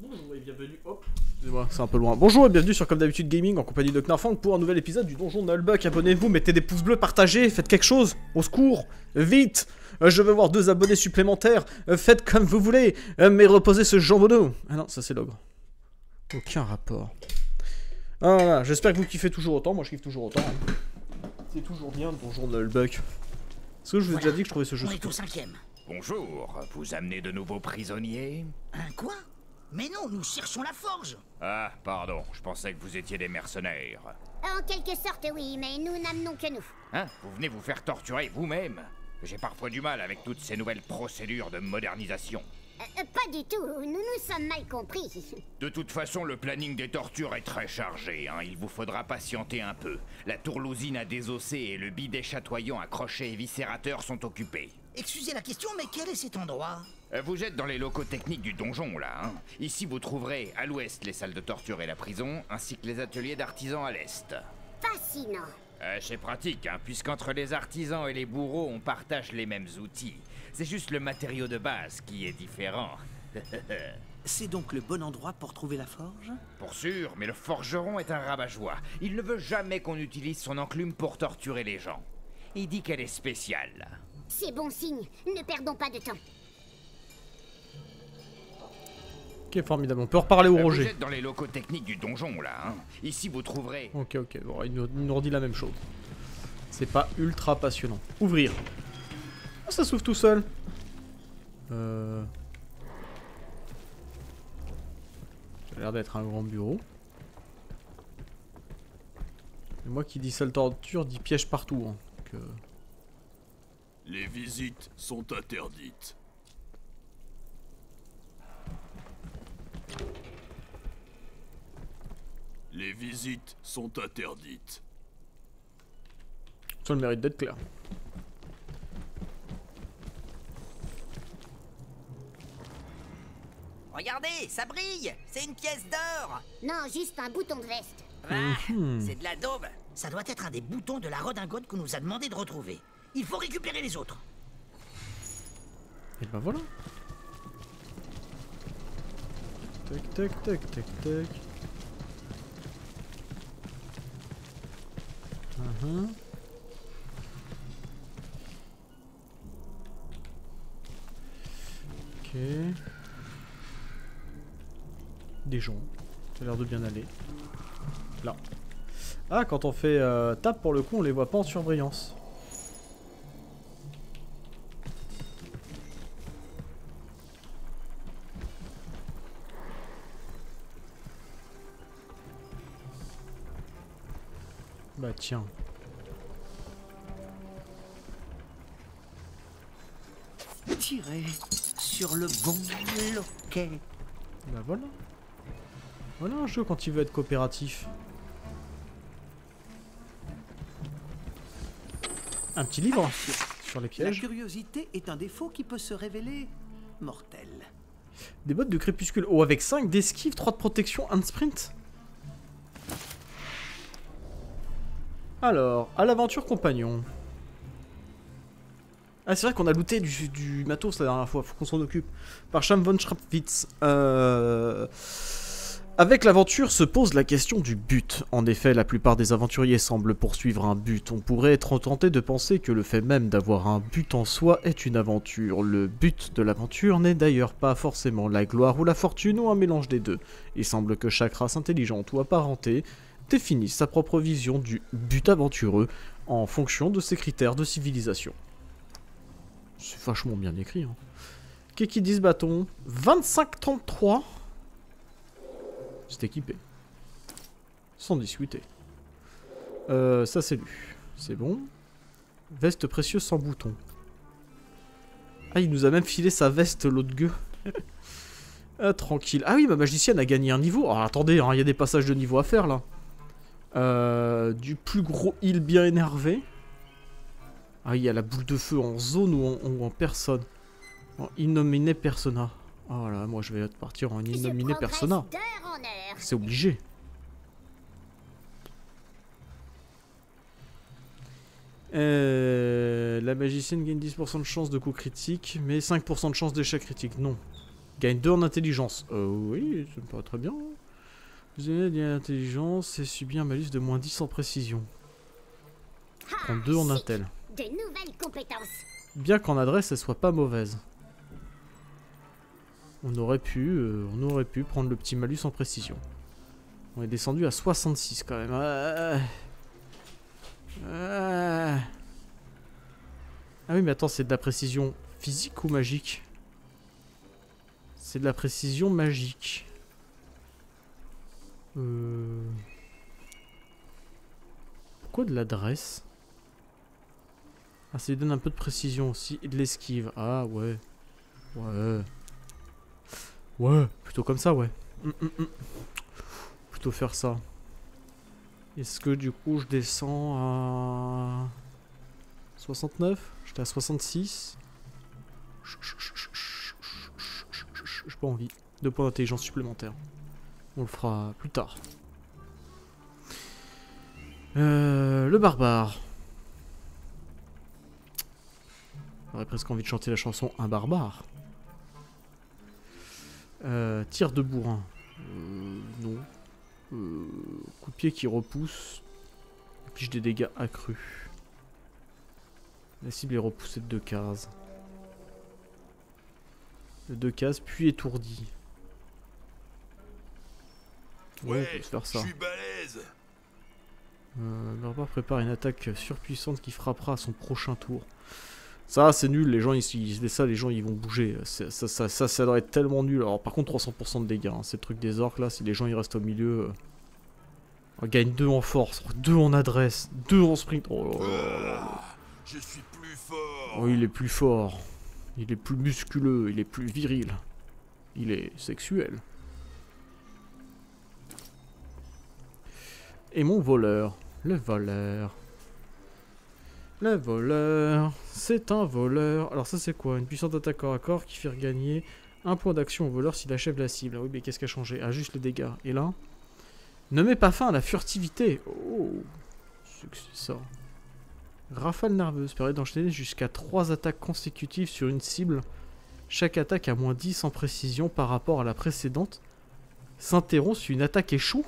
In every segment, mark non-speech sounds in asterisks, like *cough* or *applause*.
Bonjour et bienvenue, hop. Excusez-moi, c'est un peu loin. Bonjour et bienvenue sur Comme d'habitude Gaming en compagnie de Knarfang pour un nouvel épisode du Donjon Nullbuck. Abonnez-vous, mettez des pouces bleus, partagez, faites quelque chose. Au secours, vite. Euh, je veux voir deux abonnés supplémentaires. Euh, faites comme vous voulez, euh, mais reposez ce jambonneau. Ah non, ça c'est l'ogre. Aucun rapport. Ah, voilà, j'espère que vous kiffez toujours autant. Moi je kiffe toujours autant. hein. C'est toujours bien le Donjon Nullbuck. Est-ce que je vous ai déjà dit que je trouvais ce jeu On est super au cinquième. Bonjour, vous amenez de nouveaux prisonniers? Un quoi? Mais non, nous cherchons la forge. Ah, pardon, je pensais que vous étiez des mercenaires. En quelque sorte, oui, mais nous n'amenons que nous. Hein Vous venez vous faire torturer vous-même J'ai parfois du mal avec toutes ces nouvelles procédures de modernisation. Euh, euh, pas du tout, nous nous sommes mal compris. *laughs* De toute façon, le planning des tortures est très chargé, hein. il vous faudra patienter un peu. La tourlousine à désosser et le bidet chatoyant à crochet et viscérateur sont occupés. Excusez la question, mais quel est cet endroit? Vous êtes dans les locaux techniques du donjon, là. Hein Ici, vous trouverez à l'ouest les salles de torture et la prison, ainsi que les ateliers d'artisans à l'est. Fascinant. Euh, c'est pratique, hein, puisqu'entre les artisans et les bourreaux, on partage les mêmes outils. C'est juste le matériau de base qui est différent. *laughs* C'est donc le bon endroit pour trouver la forge? Pour sûr, mais le forgeron est un rabat-joie. Il ne veut jamais qu'on utilise son enclume pour torturer les gens. Il dit qu'elle est spéciale. C'est bon signe, ne perdons pas de temps. Ok, formidable. On peut reparler au Euh, Vous Roger. êtes dans les locaux techniques du donjon, là. Hein. Ici, vous trouverez... Ok, ok, bon, il nous, il nous redit la même chose. C'est pas ultra passionnant. Ouvrir. Ah, ça s'ouvre tout seul. Euh... Ça a l'air d'être un grand bureau. Et moi qui dis salle torture, dit piège partout. Hein. Donc, euh, Les visites sont interdites. Les visites sont interdites. Ça le mérite d'être clair. Regardez, ça brille C'est une pièce d'or Non, juste un bouton de veste. Ah, C'est de la daube Ça doit être un des boutons de la redingote qu'on nous a demandé de retrouver. Il faut récupérer les autres. Et ben voilà. Tac, tac, tac, tac, tac. Mhm. Ok. Des gens. Ça a l'air de bien aller. Là. Ah, quand on fait euh, tape pour le coup, on les voit pas en surbrillance. Tiens. Tirez sur le bon loquet. Bah voilà. Voilà un jeu quand il veut être coopératif. Un petit livre sur les La pièges. curiosité est un défaut qui peut se révéler mortel. Des bottes de crépuscule. Oh, avec 5 d'esquive, 3 de protection, 1 de sprint. Alors, à l'aventure compagnon. Ah, c'est vrai qu'on a looté du, matos la dernière fois, faut qu'on s'en occupe. Par Cham von Schrapwitz. Euh... Avec l'aventure se pose la question du but. En effet, la plupart des aventuriers semblent poursuivre un but. On pourrait être tenté de penser que le fait même d'avoir un but en soi est une aventure. Le but de l'aventure n'est d'ailleurs pas forcément la gloire ou la fortune ou un mélange des deux. Il semble que chaque race intelligente ou apparentée définisse sa propre vision du but aventureux en fonction de ses critères de civilisation. C'est vachement bien écrit. Hein. Qu'est-ce qu'ils disent bâton 25-33 C'est équipé. Sans discuter. Euh, ça c'est lu. C'est bon. Veste précieuse sans bouton. Ah, il nous a même filé sa veste, l'autre gueux. *laughs* Ah, tranquille. Ah oui, ma magicienne a gagné un niveau. Alors attendez, hein, il y a des passages de niveau à faire là. Euh, du plus gros heal bien énervé. Ah, il y a la boule de feu en zone ou en, ou en personne. En innominé persona. Oh là, moi je vais partir en innominé persona. C'est obligé. Euh, la magicienne gagne 10% de chance de coup critique, mais 5% de chance d'échec critique. Non. Gagne 2 en intelligence. Euh, oui, ça me paraît très bien. Vous avez de l'intelligence et subit un malus de moins 10 en précision. Prends 2 en intel. Bien qu'en adresse, elle soit pas mauvaise. On aurait pu, euh, on aurait pu prendre le petit malus en précision. On est descendu à 66 quand même. Ah, ah. Ah oui, mais attends, c'est de la précision physique ou magique? C'est de la précision magique. Euh... Pourquoi de l'adresse ah, ça lui donne un peu de précision aussi. Et de l'esquive. Ah, ouais. Ouais. Ouais. Plutôt comme ça, ouais. Hum, hum, hum. Plutôt faire ça. Est-ce que du coup je descends à 69 J'étais à 66 J'ai pas envie. Deux points d'intelligence supplémentaires. On le fera plus tard. Euh, le barbare. J'aurais presque envie de chanter la chanson Un barbare. Euh, tir de bourrin. Euh, non. Coup de pied qui repousse. Pige des dégâts accrus. La cible est repoussée de deux cases. De deux cases, puis étourdi. Ouais, on peut se faire ça. je suis balèze. Euh, Barbare prépare une attaque surpuissante qui frappera à son prochain tour. Ça, c'est nul. Les gens, ils, ils ça, les gens, ils vont bouger. Ça, ça, ça, ça doit être tellement nul. Alors, par contre, 300% de dégâts. hein. C'est le truc des orques là. Si les gens ils restent au milieu, euh, on gagne 2 en force, 2 en adresse, 2 en sprint. Oh. Ah, je suis plus fort. Oh, il est plus fort. Il est plus musculeux. Il est plus viril. Il est sexuel. Et mon voleur. Le voleur. Le voleur. C'est un voleur. Alors ça c'est quoi? Une puissante attaque corps à corps qui fait gagner un point d'action au voleur s'il achève la cible. Ah oui mais qu'est-ce qui a changé? Ah juste les dégâts. Et là? Ne mets pas fin à la furtivité. Oh C'est que c'est ça. Rafale nerveuse permet d'enchaîner jusqu'à 3 attaques consécutives sur une cible. Chaque attaque a moins 10 en précision par rapport à la précédente. S'interrompt si une attaque échoue.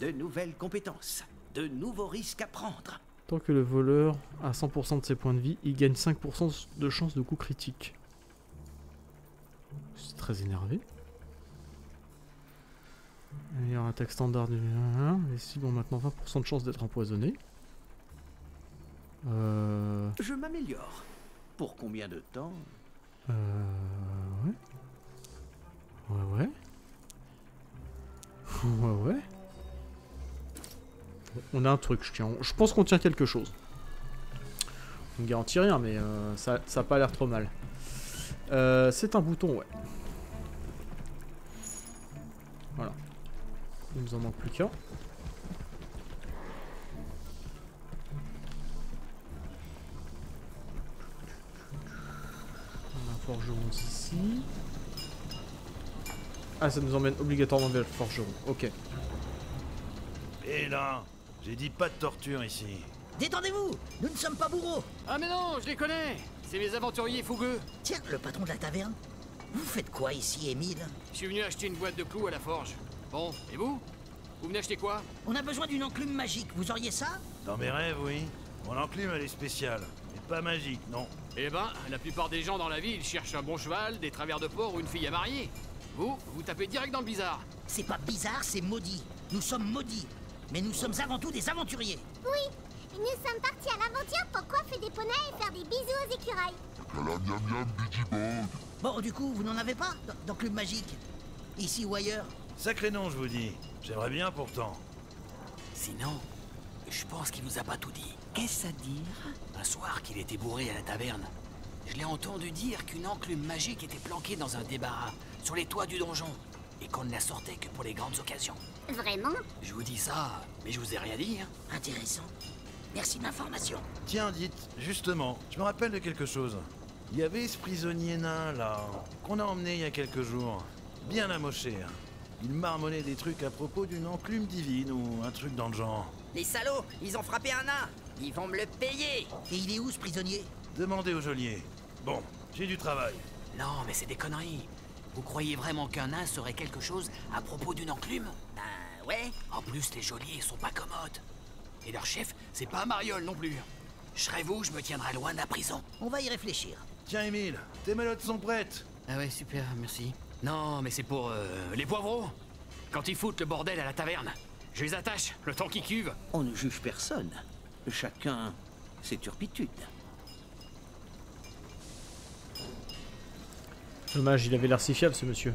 De nouvelles compétences. De nouveaux risques à prendre. Tant que le voleur a 100% de ses points de vie, il gagne 5% de chance de coup critique. C'est très énervé. Meilleure attaque standard du... Les cibles ont maintenant 20% de chance d'être empoisonnées. Euh... Je m'améliore. Pour combien de temps? Euh... Ouais. Ouais, ouais. *laughs* Ouais, ouais. On a un truc, je tiens. Je pense qu'on tient quelque chose. On ne garantit rien, mais euh, ça, ça a pas l'air trop mal. Euh, C'est un bouton, ouais. Voilà. Il nous en manque plus qu'un. On a un forgeron ici. Ah, ça nous emmène obligatoirement vers le forgeron. Ok. Et là, j'ai dit pas de torture ici. Détendez-vous Nous ne sommes pas bourreaux Ah mais non, je les connais C'est mes aventuriers fougueux Tiens, le patron de la taverne Vous faites quoi ici, Émile? Je suis venu acheter une boîte de clous à la forge. Bon, et vous? Vous venez acheter quoi? On a besoin d'une enclume magique, vous auriez ça? Dans mes rêves, oui. Mon enclume, elle est spéciale. Mais pas magique, non. Eh ben, la plupart des gens dans la ville cherchent un bon cheval, des travers de porc ou une fille à marier. Vous, vous tapez direct dans le bizarre. C'est pas bizarre, c'est maudit. Nous sommes maudits. Mais nous sommes avant tout des aventuriers. Oui, nous sommes partis à l'aventure pour coiffer des poneys et faire des bisous aux écureuils. Bon, du coup, vous n'en avez pas d- d'enclume magique Ici ou ailleurs Sacré nom, je vous dis. J'aimerais bien pourtant. Sinon, je pense qu'il nous a pas tout dit. Qu'est-ce à dire Un soir qu'il était bourré à la taverne, je l'ai entendu dire qu'une enclume magique était planquée dans un débarras, sur les toits du donjon, et qu'on ne la sortait que pour les grandes occasions. Vraiment Je vous dis ça, mais je vous ai rien dit, hein. Intéressant. Merci de l'information. Tiens, dites, justement, je me rappelle de quelque chose. Il y avait ce prisonnier nain, là, qu'on a emmené il y a quelques jours. Bien amoché. hein. Il marmonnait des trucs à propos d'une enclume divine ou un truc dans le genre. Les salauds, ils ont frappé un nain Ils vont me le payer Et il est où ce prisonnier? Demandez au geôlier. Bon, j'ai du travail. Non, mais c'est des conneries. Vous croyez vraiment qu'un nain saurait quelque chose à propos d'une enclume? Ben ouais. En plus, les geôliers sont pas commodes. Et leur chef, c'est pas Mariol non plus. Je serais vous, je me tiendrais loin de la prison. On va y réfléchir. Tiens, Émile, tes menottes sont prêtes. Ah ouais, super, merci. Non, mais c'est pour euh, les poivreaux. Quand ils foutent le bordel à la taverne. Je les attache, le temps qu'ils cuvent. On ne juge personne. Chacun ses turpitudes. Dommage, il avait l'air si fiable ce monsieur.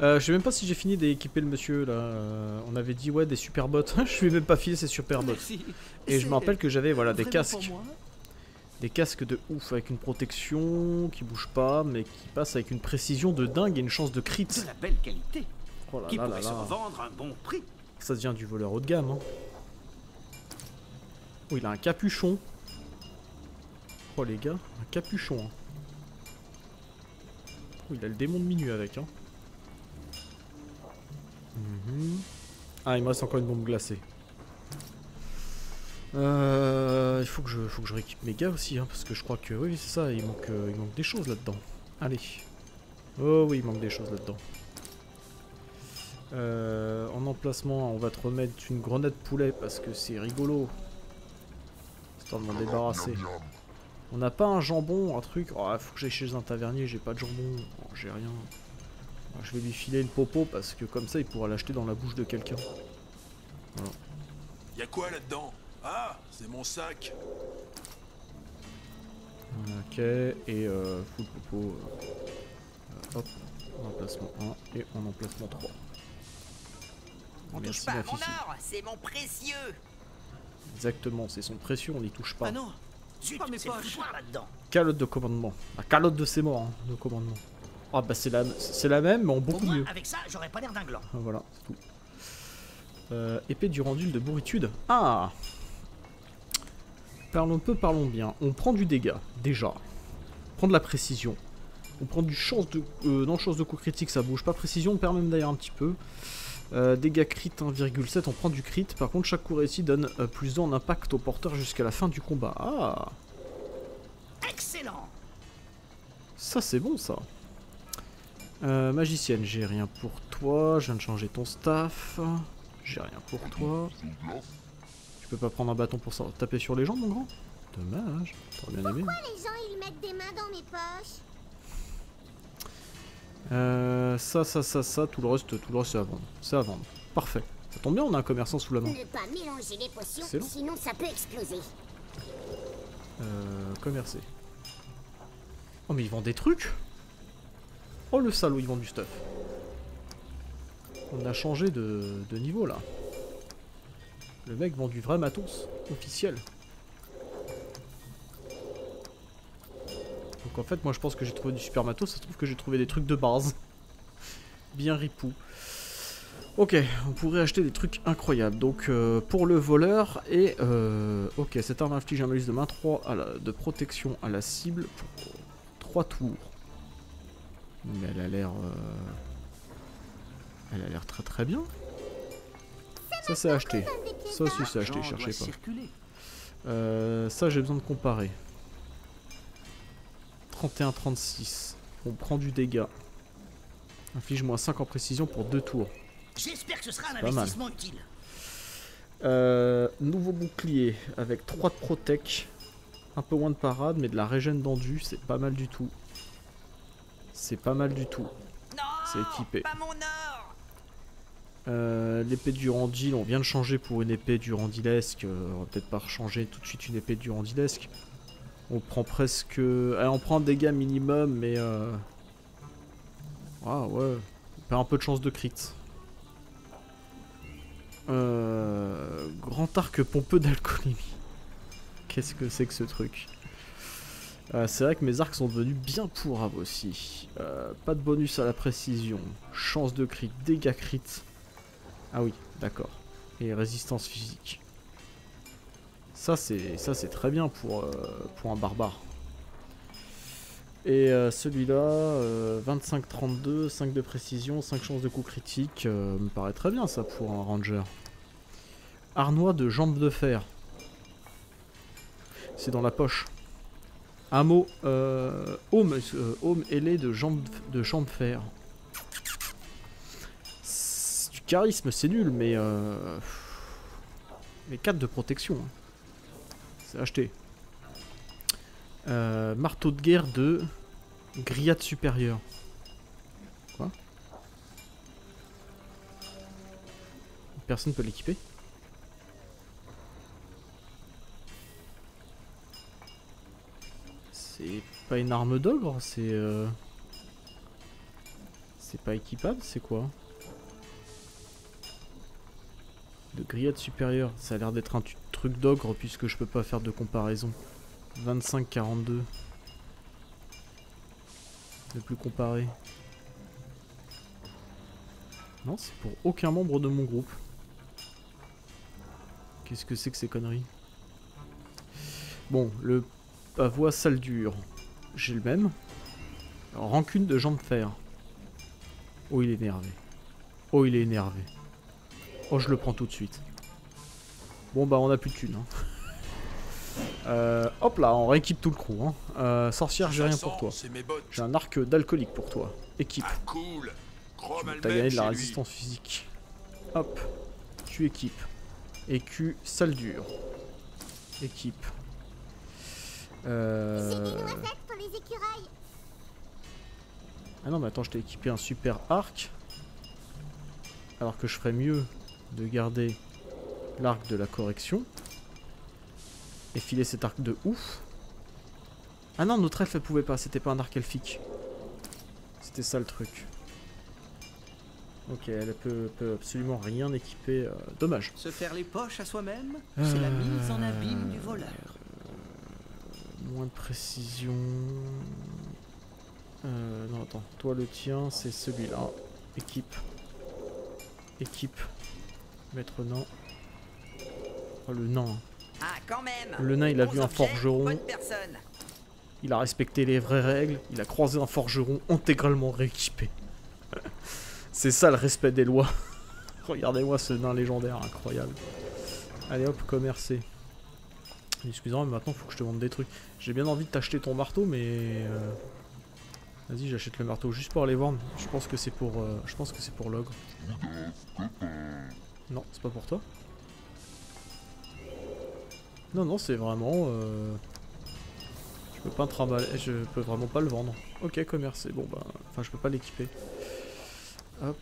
Euh, je sais même pas si j'ai fini d'équiper le monsieur là. Euh, on avait dit ouais des super bottes. *laughs* je lui ai même pas filé ces super bottes. Et je me rappelle que j'avais voilà des casques. Des casques de ouf avec une protection qui bouge pas mais qui passe avec une précision de dingue et une chance de crit. De la belle qualité. Oh là qui là pourrait se là. à un bon prix. Ça devient du voleur haut de gamme. Hein. Oh il a un capuchon. Oh les gars, un capuchon. hein. Oh il a le démon de minuit avec. Hein. Mhm. Ah il me reste encore une bombe glacée. Euh, il faut que je, faut que je rééquipe mes gars aussi, hein, parce que je crois que oui c'est ça, il manque, euh, il manque des choses là-dedans. Allez. Oh oui, il manque des choses là-dedans. Euh, en emplacement, on va te remettre une grenade poulet parce que c'est rigolo. Histoire de m'en débarrasser. On n'a pas un jambon, un truc. Oh, faut que j'aille chez un tavernier, j'ai pas de jambon. Oh, j'ai rien. Je vais lui filer le popo parce que comme ça il pourra l'acheter dans la bouche de quelqu'un. Y a quoi là-dedans? Ah, c'est mon sac. Ok, et euh, full popo. euh, hop, en emplacement 1 et en emplacement 3. On Merci, touche pas ma à mon or, c'est mon précieux. Exactement, c'est son précieux, on n'y touche pas. Ah non Zut, Oh, mes c'est le poches. foutoir là-dedans. Calotte de commandement. La calotte de ses morts, hein, de commandement. Ah bah c'est la, c'est la même, mais en Au beaucoup moins, mieux. avec ça, j'aurais pas l'air d'un gland. Ah, Voilà, c'est tout. Euh, épée du rendule de bourritude. Ah Parlons peu, parlons bien. On prend du dégât, déjà. On prend de la précision. On prend du chance de... Euh, non, chance de coup critique, ça bouge pas. Précision, on perd même d'ailleurs un petit peu. Euh, dégâts crit 1,7, on prend du crit. Par contre, chaque coup réussi donne euh, plus 2 en impact au porteur jusqu'à la fin du combat. Ah Excellent. Ça c'est bon ça. Euh, magicienne, j'ai rien pour toi. Je viens de changer ton staff. J'ai rien pour toi. Tu peux pas prendre un bâton pour ça. Taper sur les gens, mon grand Dommage. T'aurais bien aimé. Pourquoi les gens ils mettent des mains dans mes poches? Euh, ça, ça, ça, ça, tout le reste, tout le reste c'est à vendre. C'est à vendre. Parfait. Ça tombe bien, on a un commerçant sous la main. Ne pas mélanger les potions, Excellent. sinon ça peut exploser. Euh, commercer. Oh mais ils vendent des trucs Oh le salaud, ils vendent du stuff. On a changé de, de niveau là. Le mec vend du vrai matos, officiel. Donc en fait moi je pense que j'ai trouvé du super matos, ça se trouve que j'ai trouvé des trucs de base. Bien ripou. Ok, on pourrait acheter des trucs incroyables. Donc euh, pour le voleur et euh, ok, cette arme inflige un malus de main 3 à la- de protection à la cible pour 3 tours. Mais elle a l'air euh, elle a l'air très très bien. Ça c'est acheté. Ça aussi c'est acheté, cherchez pas. ça j'ai besoin de comparer. 31-36. On prend du dégât. Inflige moins 5 en précision pour 2 tours. J'espère que ce sera un pas mal. investissement utile. Euh, nouveau bouclier avec 3 de protec. Un peu moins de parade, mais de la régène d'endu, c'est pas mal du tout. C'est pas mal du tout. C'est équipé. Euh, L'épée du Randil, on vient de changer pour une épée du Randilesque. Euh, on va peut-être pas changer tout de suite une épée du Randilesque. On prend presque. Allez, on prend un dégât minimum, mais. Euh... Ah ouais. On perd un peu de chance de crit. Euh... Grand arc pompeux d'alcoolémie. Qu'est-ce que c'est que ce truc? Euh, C'est vrai que mes arcs sont devenus bien pourraves aussi. Euh, pas de bonus à la précision. Chance de crit, dégâts crit. Ah oui, d'accord. Et résistance physique. Ça c'est très bien pour, euh, pour un barbare. Et euh, celui-là, euh, 25-32, 5 de précision, 5 chances de coup critique, euh, me paraît très bien ça pour un ranger. Arnois de jambes de fer. C'est dans la poche. Un mot. Euh, euh, home ailé de, jambes, de de fer. Du charisme, c'est nul, mais... Euh, mais 4 de protection. hein. C'est acheté. Euh, marteau de guerre de... Grillade supérieure. Quoi? Personne peut l'équiper? C'est pas une arme d'ogre, c'est... euh, C'est pas équipable, c'est quoi? De grillade supérieure, ça a l'air d'être un truc d'ogre puisque je peux pas faire de comparaison. 25-42. Ne plus comparer. Non, c'est pour aucun membre de mon groupe. Qu'est-ce que c'est que ces conneries? Bon, le pavois sale dur. J'ai le même. Rancune de jambe de fer. Oh, il est énervé. Oh, il est énervé. Oh, je le prends tout de suite. Bon, bah, on a plus de thunes. hein. *laughs* Euh, hop là, on rééquipe tout le crew. Hein. Euh, sorcière, j'ai rien pour toi. J'ai un arc d'alcoolique pour toi. Équipe. Ah, T'as gagné de la résistance physique. Hop. Tu équipes. Écu, sale dur. Équipe. Euh... Ah non, mais attends, je t'ai équipé un super arc. Alors que je ferais mieux de garder l'arc de la correction. Et filer cet arc de ouf. Ah non, notre elfe elle pouvait pas, c'était pas un arc elfique. C'était ça le truc. Ok, elle peut, peut absolument rien équiper. euh, dommage. Se faire les poches à soi-même, c'est la mise en abîme du voleur. Moins de précision. Euh, non, attends. Toi, le tien, c'est celui-là. Équipe. Équipe. Maître nain. Oh, le nain. Ah, quand même Le nain, il a vu un forgeron. Il a respecté les vraies règles. Il a croisé un forgeron intégralement rééquipé. *laughs* c'est ça le respect des lois. *laughs* Regardez-moi ce nain légendaire, incroyable. Allez hop, commercer. Excuse-moi, mais maintenant faut que je te vende des trucs. J'ai bien envie de t'acheter ton marteau, mais... euh, Vas-y, j'achète le marteau juste pour aller voir. Je pense que c'est pour... euh, Je pense que c'est pour l'ogre. Non, c'est pas pour toi. Non, non, c'est vraiment... euh, Je peux pas trimballer, je peux vraiment pas le vendre. Ok, commercer, bon bah... Enfin, je peux pas l'équiper. Hop...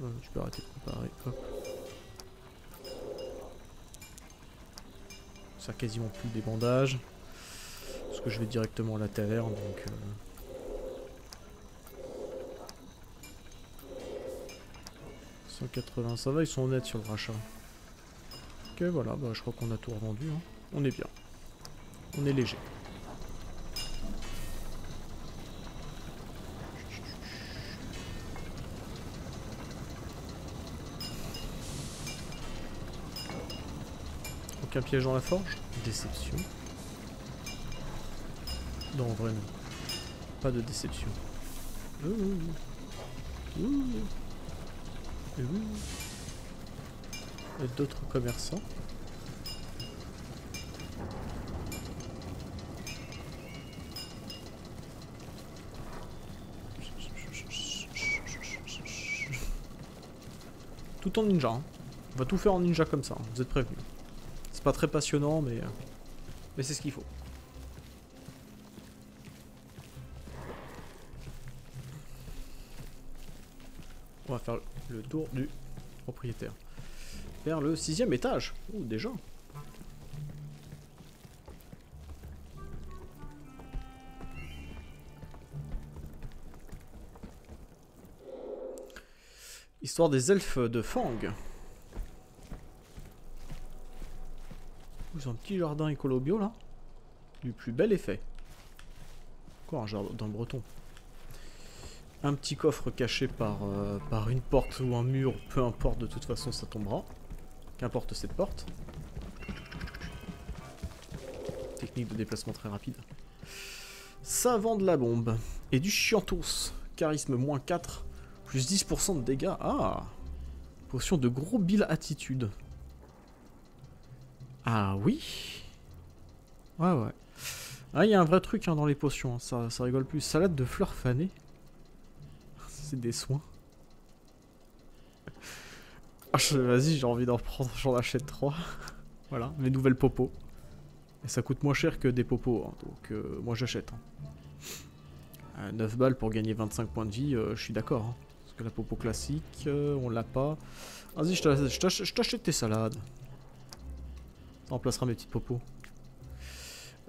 je peux arrêter de comparer, hop. Ça a quasiment plus des bandages. Parce que je vais directement à la taverne, donc... euh, 180, ça va, ils sont honnêtes sur le rachat. Ok, voilà, bah, je crois qu'on a tout revendu. hein. On est bien. On est léger. Aucun piège dans la forge? Déception. Non, vraiment. Pas de déception. Ouh. Ouh. Et d'autres commerçants. Tout en ninja. hein. On va tout faire en ninja comme ça, hein, vous êtes prévenus. C'est pas très passionnant, mais, euh, mais c'est ce qu'il faut. Le tour du propriétaire. Vers le sixième étage. Oh, déjà. Histoire des elfes de Fang. Ils ont un petit jardin écolo bio là. Du plus bel effet. Encore un jardin breton. Un petit coffre caché par, euh, par une porte ou un mur, peu importe, de toute façon ça tombera. Qu'importe cette porte. Technique de déplacement très rapide. Ça vend de la bombe. Et du chiantos. Charisme moins 4. Plus 10% de dégâts. Ah Potion de gros bill attitude. Ah oui Ouais, ouais. Ah, il y a un vrai truc hein, dans les potions, hein, ça, ça rigole plus. Salade de fleurs fanées. C'est des soins. Ah, Vas-y, j'ai envie d'en prendre, j'en achète 3. *laughs* voilà, mes nouvelles popos. Et ça coûte moins cher que des popos, hein, donc euh, moi j'achète. hein. Euh, 9 balles pour gagner 25 points de vie, euh, je suis d'accord. hein. Parce que la popo classique, on l'a pas. Vas-y, je t'ach- je t'ach- je t'achète tes salades. Ça remplacera mes petites popos.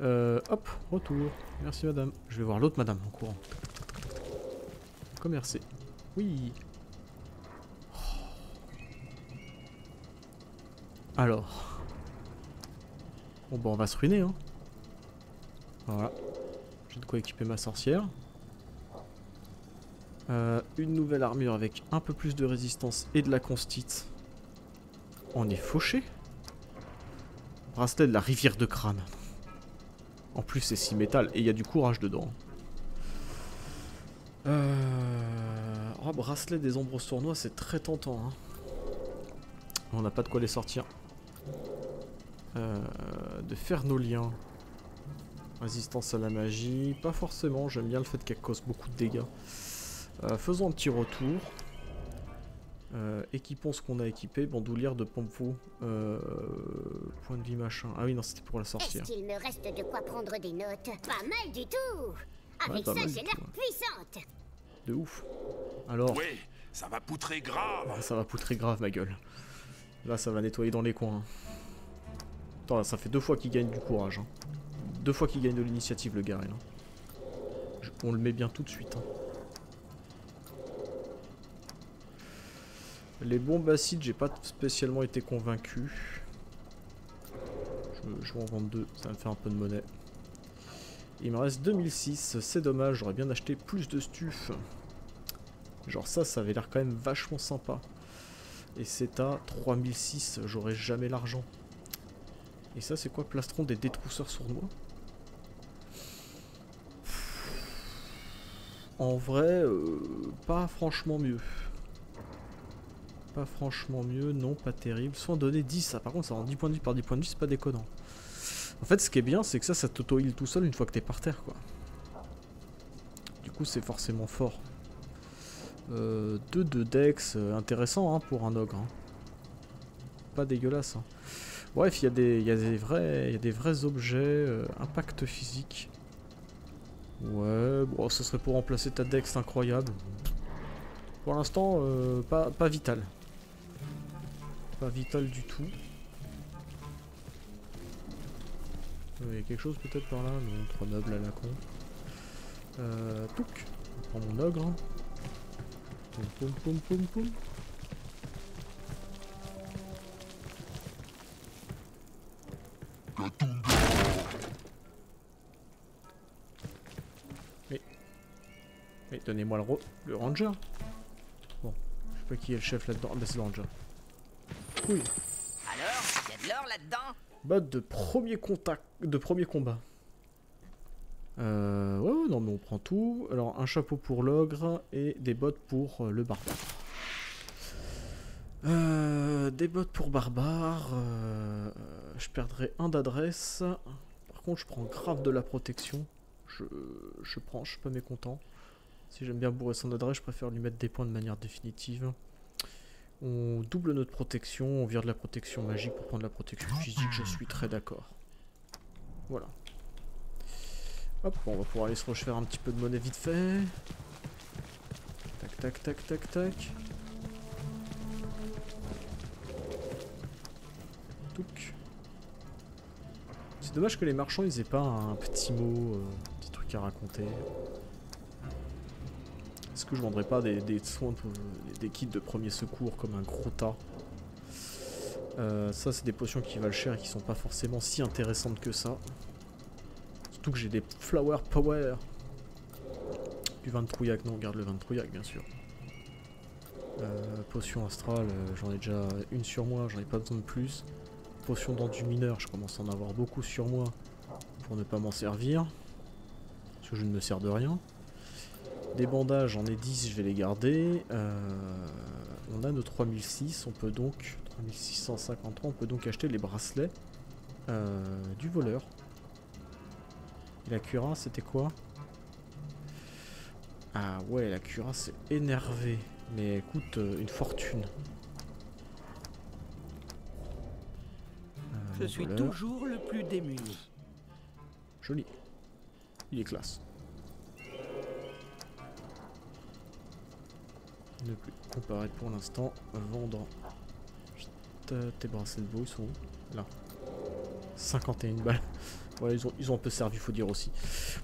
Hop, retour. Merci madame. Je vais voir l'autre madame en courant. Commercer. Oui. Alors. Bon bah on va se ruiner hein. Voilà. J'ai de quoi équiper ma sorcière. Euh, une nouvelle armure avec un peu plus de résistance et de la constite. On est fauché Bracelet de la rivière de crâne. En plus c'est si métal et il y a du courage dedans. Euh... Oh, bracelet des ombres sournois, c'est très tentant. hein. On n'a pas de quoi les sortir. Euh, de faire nos liens. Résistance à la magie, pas forcément, j'aime bien le fait qu'elle cause beaucoup de dégâts. Euh, faisons un petit retour. Euh, équipons ce qu'on a équipé. Bandoulière de Pompo. Euh, point de vie machin. Ah oui, non, c'était pour la sorcière. Est-ce qu'il me reste de quoi prendre des notes? Pas mal du tout Avec ça, j'ai l'air ouais. puissante De ouf. Alors, Oui, ça va poutrer grave. Ah, ça va poutrer grave ma gueule. Là, ça va nettoyer dans les coins. Attends, là, ça fait deux fois qu'il gagne du courage. hein. Deux fois qu'il gagne de l'initiative, le Garel. hein. Je- On le met bien tout de suite. hein. Les bombes acides, j'ai pas spécialement été convaincu. Je, je vais en vendre deux, ça va me faire un peu de monnaie. Il me reste 2006, c'est dommage, j'aurais bien acheté plus de stuff. Genre ça, ça avait l'air quand même vachement sympa. Et c'est à 3006, j'aurais jamais l'argent. Et ça, c'est quoi Plastron des détrousseurs sournois? En vrai, euh, pas franchement mieux. Pas franchement mieux, non, pas terrible. Soit donner 10, ça par contre, ça rend 10 points de vie par 10 points de vie, c'est pas déconnant. En fait, ce qui est bien, c'est que ça, ça t'auto-heal tout seul une fois que t'es par terre, quoi. Du coup, c'est forcément fort. 2 de Dex, euh, intéressant hein, pour un ogre. hein. Pas dégueulasse. hein. Bref, il y, a des- vrais- objets. euh, impact physique. Ouais, bon, ce serait pour remplacer ta Dex incroyable. Pour l'instant, euh, pas, vital. Pas vital du tout. Euh, Il y a quelque chose peut-être par là? Non, trois meubles à la con. Euh, touc. Je prends mon ogre. Poum poum poum poum poum. Mais... Mais donnez-moi le, le ranger. Bon, je sais pas qui est le chef là-dedans. Ah bah c'est le ranger. Oui. Alors, y a de l'or là-dedans? Mode de premier contact, de premier combat. Euh, ouais, non, mais on prend tout. Alors, un chapeau pour l'ogre et des bottes pour euh, le barbare. Euh, des bottes pour barbare. euh, je perdrai un d'adresse. Par contre, je prends grave de la protection. Je, je prends, je suis pas mécontent. Si j'aime bien bourrer son adresse, je préfère lui mettre des points de manière définitive. On double notre protection, on vire de la protection magique pour prendre la protection physique, je suis très d'accord. Voilà. Hop, on va pouvoir aller se refaire un petit peu de monnaie vite fait. Tac, tac, tac, tac, tac. Touc. C'est dommage que les marchands ils aient pas un petit mot, euh, un petit truc à raconter. Est-ce que je vendrais pas des, soins, de- des kits de premier secours comme un gros tas? Euh, Ça, c'est des potions qui valent cher et qui sont pas forcément si intéressantes que ça. Surtout que j'ai des flower power. Du vin de trouillac, non, on garde le vin de trouillac, bien sûr. Euh, potion astrale, euh, j'en ai déjà une sur moi, j'en ai pas besoin de plus. Potion d'endu mineur, je commence à en avoir beaucoup sur moi pour ne pas m'en servir. Parce que je ne me sers de rien. Des bandages, j'en ai 10, je vais les garder. Euh, on a nos 3006, on peut donc... 3653, on peut donc acheter les bracelets. Du voleur. Et la cuirasse, c'était quoi Ah ouais, la cuirasse est énervée. Mais elle coûte euh, une fortune. Euh, Je suis voleur. toujours le plus démuni. Joli. Il est classe. Ne plus comparer pour l'instant. Vendre. Euh, Tes bracelets de veau, ils sont où? Là. 51 balles. Ouais, ils ont, ils ont un peu servi, faut dire aussi.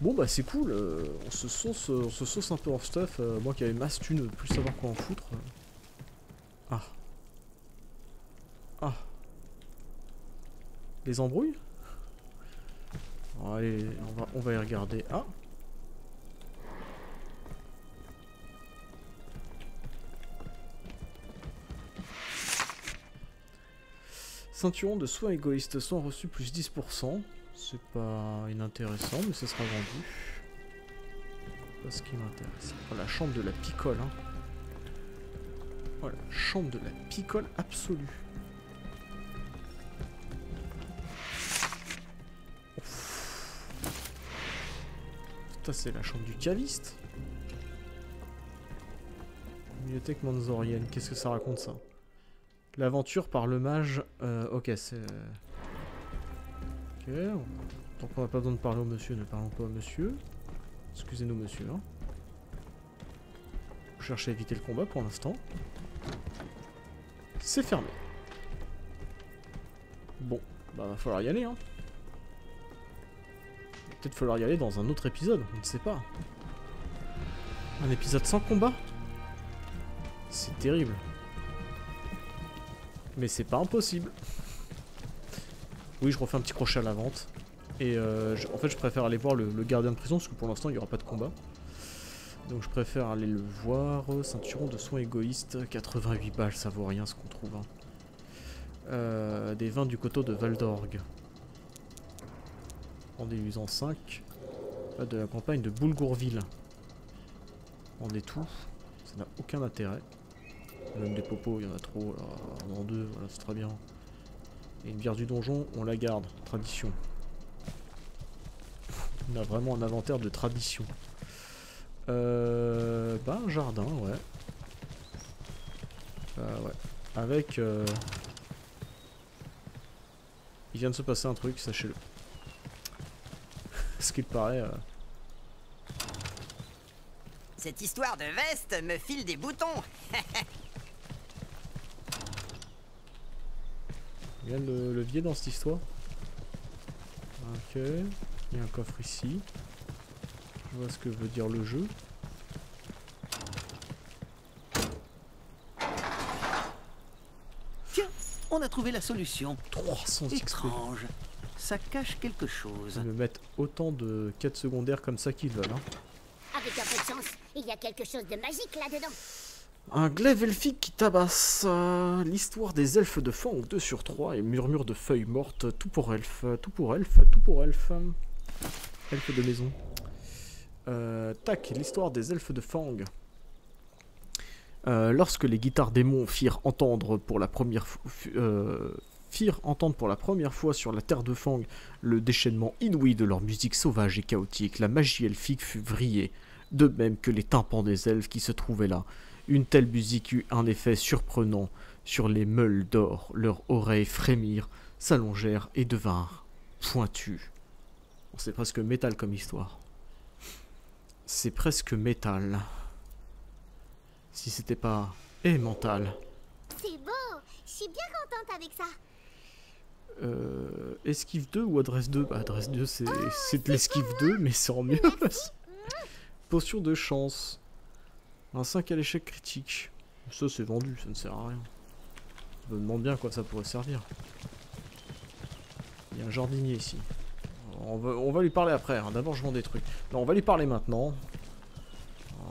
Bon, bah c'est cool. euh, on, se sauce, on se sauce un peu en stuff. euh, moi qui avais masse thune, plus savoir quoi en foutre. Ah. Ah. Les embrouilles? Allez, on va, on va y regarder. Ah Ceinturon de soins égoïstes, soins reçus plus 10%. C'est pas inintéressant, mais ça sera vendu. Pas ce qui m'intéresse. Oh, la chambre de la picole, hein. Oh, la chambre de la picole absolue. Ça, c'est la chambre du caviste. Bibliothèque manzorienne, qu'est-ce que ça raconte ça? L'aventure par le mage. euh, ok, c'est. Ok. Tant qu'on n'a pas besoin de parler au monsieur, ne parlons pas au monsieur. Excusez-nous, monsieur. Hein. Je cherche à éviter le combat pour l'instant. C'est fermé. Bon, bah va falloir y aller, hein. Peut-être falloir y aller dans un autre épisode, on ne sait pas. Un épisode sans combat? C'est terrible. Mais c'est pas impossible. Oui, je refais un petit crochet à la vente. Et euh, en fait, je préfère aller voir le, gardien de prison parce que pour l'instant, il n'y aura pas de combat. Donc, je préfère aller le voir. Ceinturon de soins égoïstes, 88 balles, ça vaut rien ce qu'on trouve. hein. Euh, des vins du coteau de Valdorgue. Rendez-vous en 5. Pas de la campagne de Boulgourville. Rendez tout. Ça n'a aucun intérêt. Même des popos, il y en a trop. Alors, on en deux, voilà, c'est très bien. Et une bière du donjon, on la garde. Tradition. On a vraiment un inventaire de tradition. Euh, bah, un jardin, ouais. Euh, ouais. Avec. euh, Il vient de se passer un truc, sachez-le. *laughs* Ce qu'il paraît. euh, Cette histoire de veste me file des boutons. *laughs* Il y a le levier dans cette histoire. Ok. Il y a un coffre ici. Je vois ce que veut dire le jeu. Tiens, on a trouvé la solution. 300 XP. Étrange. Ça cache quelque chose. Ils me mettent autant de quêtes secondaires comme ça qu'ils veulent. hein. Avec un peu de chance, il y a quelque chose de magique là-dedans. Un glaive elfique qui tabasse. euh, L'histoire des elfes de Fang 2 sur 3 et murmure de feuilles mortes. Tout pour elfes, tout pour elfes, tout pour elfes. Elfes de maison. Euh, tac, l'histoire des elfes de Fang. Euh, lorsque les guitares démons firent entendre pour la firent entendre pour la première fois sur la terre de Fang le déchaînement inouï de leur musique sauvage et chaotique, la magie elfique fut vrillée, de même que les tympans des elfes qui se trouvaient là. Une telle musique eut un effet surprenant sur les meules d'or, leurs oreilles frémirent, s'allongèrent et devinrent pointues. C'est presque métal comme histoire. C'est presque métal. Si c'était pas mental. C'est beau, je suis bien contente avec ça. Euh, esquive 2 ou adresse 2 Bah adresse 2 c'est de l'esquive 2 mais c'est en mieux. Potion de chance. Un 5 à l'échec critique. Ça c'est vendu, ça ne sert à rien. Je me demande bien à quoi ça pourrait servir. Il y a un jardinier ici. On va, on va lui parler après, hein. d'abord je vends des trucs. Non, on va lui parler maintenant.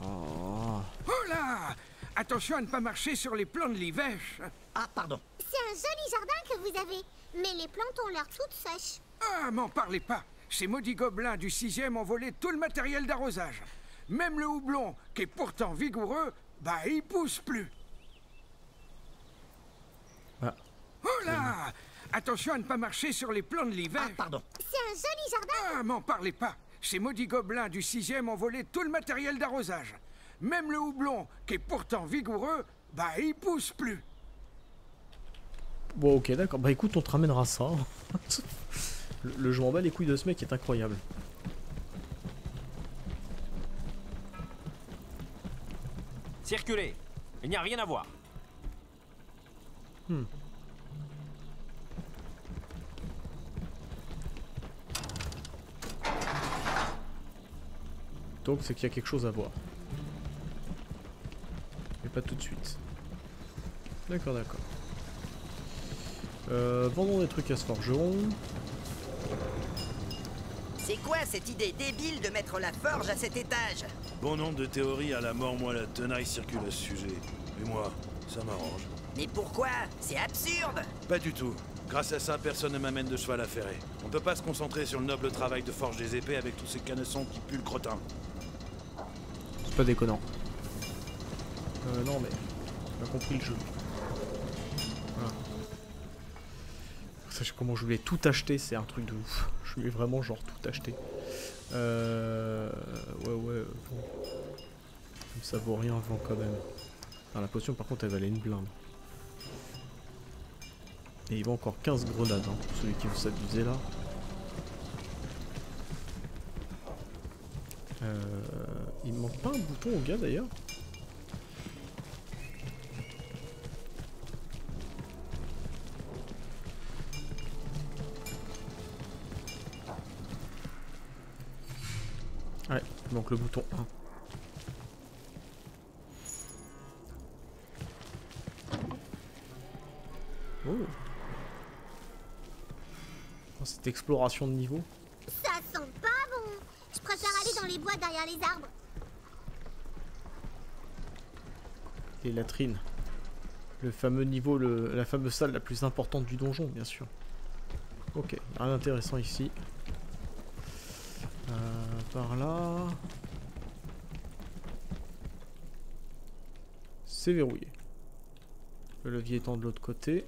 Ah. Oh là Attention à ne pas marcher sur les plants de l'ivèche. Ah, pardon. C'est un joli jardin que vous avez, mais les plantes ont l'air toutes sèches. Ah, m'en parlez pas. Ces maudits gobelins du sixième ont volé tout le matériel d'arrosage. Même le houblon, qui est pourtant vigoureux, bah il pousse plus. Ah. Oh là Attention à ne pas marcher sur les plans de l'hiver. Ah, pardon. C'est un joli jardin Ah, m'en parlez pas. Ces maudits gobelins du sixième ont volé tout le matériel d'arrosage. Même le houblon, qui est pourtant vigoureux, bah il pousse plus. Bon, ok, d'accord. Bah écoute, on te ramènera ça. *laughs* le, le je m'en bats les couilles de ce mec est incroyable. Circulez Il n'y a rien à voir. Hmm. Donc c'est qu'il y a quelque chose à voir. Mais pas tout de suite. D'accord, d'accord. Euh, vendons des trucs à ce forgeron. C'est quoi cette idée débile de mettre la forge à cet étage Bon nombre de théories à la mort, moi la tenaille circule à ce sujet. Et moi, ça m'arrange. Mais pourquoi C'est absurde Pas du tout. Grâce à ça, personne ne m'amène de cheval à ferrer. On peut pas se concentrer sur le noble travail de forge des épées avec tous ces canessons qui puent le crottin. C'est pas déconnant. Euh, non mais... On a compris le jeu. Voilà. Sache comment je voulais tout acheter, c'est un truc de ouf. Je voulais vraiment genre tout acheter. Euh... Ouais ouais, bon. Ça vaut rien avant quand même. Ah, la potion par contre elle valait une blinde. Et il va encore 15 grenades, hein, pour celui qui veut s'abuser là. Euh, il manque pas un bouton au gars d'ailleurs? Manque le bouton 1. Oh. Oh, Cette exploration de niveau. Ça sent pas bon Je préfère aller dans les bois derrière les arbres. Les latrines. Le fameux niveau, le, la fameuse salle la plus importante du donjon, bien sûr. Ok, rien d'intéressant ici. Par là. C'est verrouillé. Le levier étant de l'autre côté.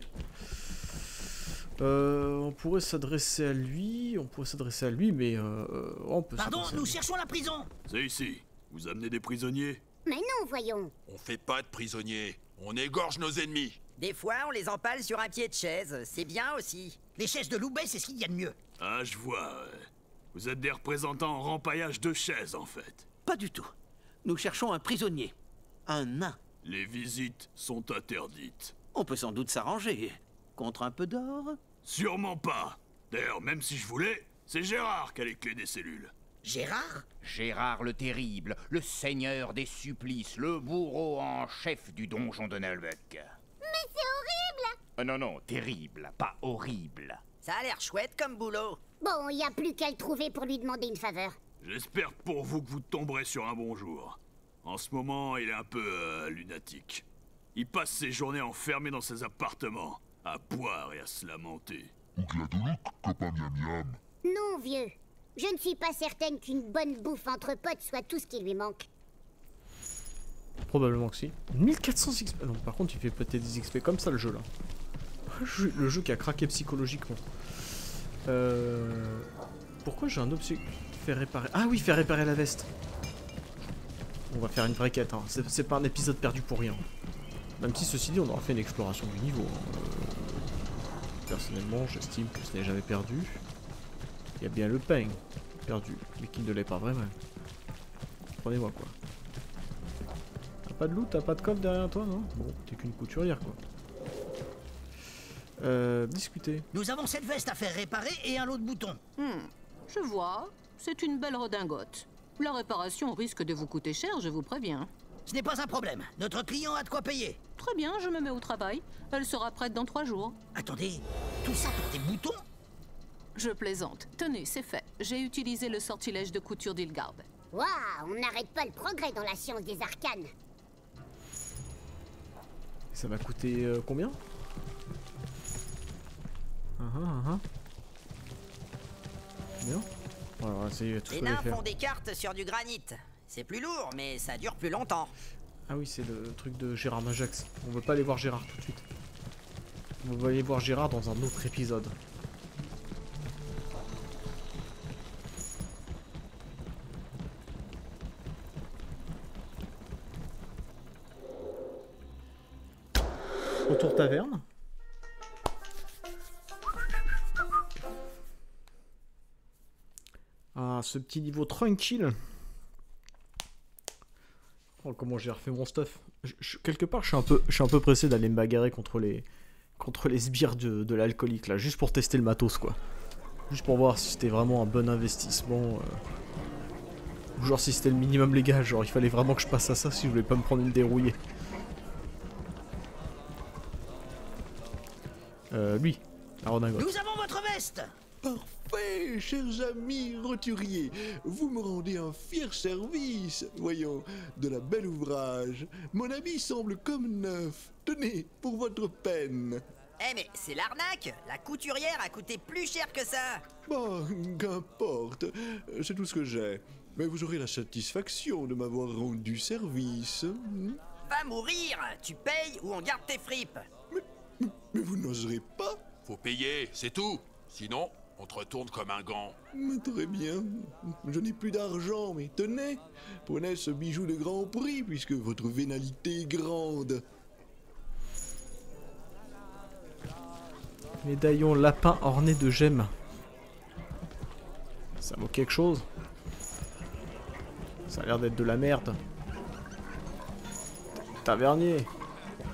Euh, on pourrait s'adresser à lui, on pourrait s'adresser à lui, mais euh, on peut Pardon, s'adresser à nous cherchons la prison C'est ici. Vous amenez des prisonniers? Mais non, voyons. On fait pas de prisonniers. On égorge nos ennemis. Des fois, on les empale sur un pied de chaise. C'est bien aussi. Les chaises de Loubet, c'est ce qu'il y a de mieux. Ah, je vois. Vous êtes des représentants en rempaillage de chaises, en fait. Pas du tout. Nous cherchons un prisonnier. Un nain. Les visites sont interdites. On peut sans doute s'arranger. Contre un peu d'or Sûrement pas. D'ailleurs, même si je voulais, c'est Gérard qui a les clés des cellules. Gérard? Gérard le Terrible, le seigneur des supplices, le bourreau en chef du donjon de Nelbeck. Mais c'est horrible Ah non, non, terrible, pas horrible. Ça a l'air chouette comme boulot. Bon, y a plus qu'à le trouver pour lui demander une faveur. J'espère pour vous que vous tomberez sur un bon jour. En ce moment, il est un peu euh, lunatique. Il passe ses journées enfermé dans ses appartements, à boire et à se lamenter. Non, vieux. Je ne suis pas certaine qu'une bonne bouffe entre potes soit tout ce qui lui manque. Probablement que si. 1400 XP. Non, par contre, il fait péter des XP comme ça le jeu là. Le *laughs* jeu- Le jeu qui a craqué psychologiquement. Euh... Pourquoi j'ai un objet Faire réparer. Ah oui, faire réparer la veste. On va faire une vraie quête. Hein. C'est pas un épisode perdu pour rien. Même si ceci dit, on aura fait une exploration du niveau. hein. Personnellement, j'estime que ce n'est jamais perdu. Il y a bien le pain perdu, mais qui ne l'est pas vraiment. Prenez-moi quoi. T'as pas de loot, t'as pas de coffre derrière toi, non? Bon, t'es qu'une couturière, quoi. Euh, discuter. Nous avons cette veste à faire réparer et un lot de boutons. Hmm, je vois. C'est une belle redingote. La réparation risque de vous coûter cher, je vous préviens. Ce n'est pas un problème. Notre client a de quoi payer. Très bien, je me mets au travail. Elle sera prête dans trois jours. Attendez, tout ça pour des boutons? Je plaisante. Tenez, c'est fait. J'ai utilisé le sortilège de couture d'Ilgard. Waouh, on n'arrête pas le progrès dans la science des arcanes. Ça va coûter euh, combien? Ah ah ah ah. Bien. On va essayer tout Les nains va font des cartes sur du granit. C'est plus lourd, mais ça dure plus longtemps. Ah oui, c'est le truc de Gérard Majax. On veut pas aller voir Gérard tout de suite. Vous allez voir Gérard dans un autre épisode. Retour taverne. Ah, ce petit niveau tranquille. Oh, comment j'ai refait mon stuff. Je- je- quelque part, je suis un peu, je suis un peu pressé d'aller me bagarrer contre les, contre les sbires de, de l'alcoolique là, juste pour tester le matos quoi. Juste pour voir si c'était vraiment un bon investissement. euh, Ou genre si c'était le minimum légal, genre il fallait vraiment que je passe à ça si je voulais pas me prendre une dérouillée. Euh, lui, la redingote. Nous avons votre veste Parfait, chers amis roturiers. Vous me rendez un fier service. Voyons, de la belle ouvrage. Mon habit semble comme neuf. Tenez, pour votre peine. Eh mais c'est l'arnaque La couturière a coûté plus cher que ça Bon, qu'importe. C'est tout ce que j'ai. Mais vous aurez la satisfaction de m'avoir rendu service. Va mourir Tu payes ou on garde tes fripes Mais vous n'oserez pas Faut payer, c'est tout. Sinon, on te retourne comme un gant. Mais Très bien. Je n'ai plus d'argent, mais tenez. Prenez ce bijou de grand prix, puisque votre vénalité est grande. Médaillon lapin orné de gemmes. Ça vaut quelque chose Ça a l'air d'être de la merde. Tavernier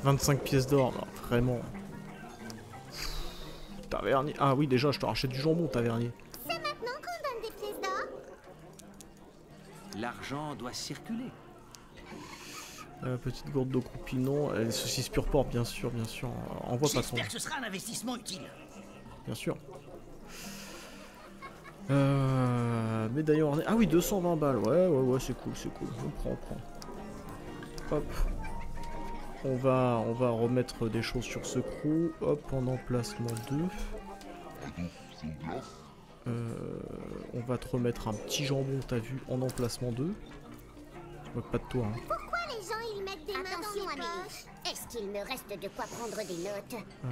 25 pièces d'or, non, vraiment. Tavernier. Ah oui, déjà, je te rachète du jambon, tavernier. C'est maintenant qu'on donne des pièces d'or L'argent doit circuler. Euh, petite gourde de croupinon. euh, Les saucisses pure porc, bien sûr, bien sûr. Euh, Envoie pas son. J'espère que ce sera un investissement utile. Bien sûr. Euh, médaillon orné. Ah oui, 220 balles. Ouais, ouais, ouais, c'est cool, c'est cool. On prend, on prend. Hop. On va, on va remettre des choses sur ce crew. Hop, en emplacement 2. Euh, on va te remettre un petit jambon, t'as vu, en emplacement 2. Je moque pas de toi, hein. Pourquoi les gens ils mettent des mains dans Est-ce qu'il me reste de quoi prendre des notes Euh...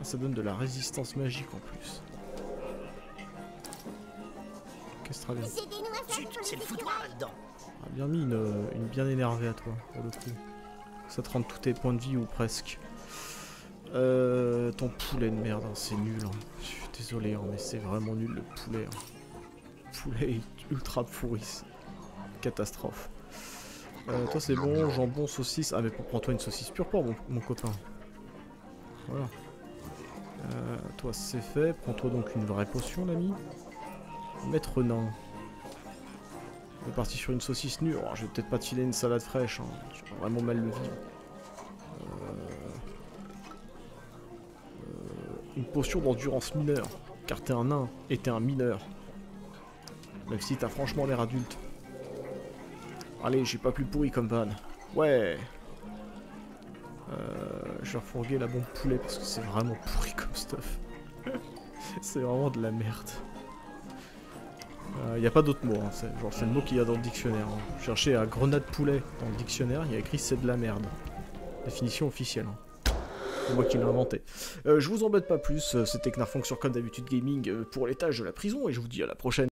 ah, ça donne de la résistance magique en plus. Qu'est-ce que C'est le foutoir là-dedans. Bien mis une, bien énervée à toi, pour le coup. Ça te rend tous tes points de vie ou presque. Euh, ton poulet de merde, hein, c'est nul. hein. Je suis désolé, hein, mais c'est vraiment nul le poulet. Poulet ultra pourri. Catastrophe. Euh, toi c'est bon, jambon, saucisse. Ah mais prends-toi une saucisse pure porc mon, mon copain. Voilà. Euh, toi c'est fait, prends-toi donc une vraie potion l'ami. Maître nain. On est parti sur une saucisse nue. Oh, je vais peut-être pas filer une salade fraîche. Hein. Tu vas vraiment mal le vivre. Euh, euh, Une potion d'endurance mineure. Car t'es un nain et t'es un mineur. Même si t'as franchement l'air adulte. Allez, j'ai pas plus pourri comme van. Ouais. Euh, je vais refourguer la bombe poulet parce que c'est vraiment pourri comme stuff. *laughs* c'est vraiment de la merde. Il n'y a pas d'autre mot, hein. c'est genre, c'est le mot qu'il y a dans le dictionnaire. hein. Cherchez à grenade poulet dans le dictionnaire, il y a écrit c'est de la merde. Définition officielle. hein. C'est moi qui l'ai inventé. Euh, je vous embête pas plus, euh, c'était Knarfonk sur comme d'habitude gaming euh, pour l'étage de la prison et je vous dis à la prochaine.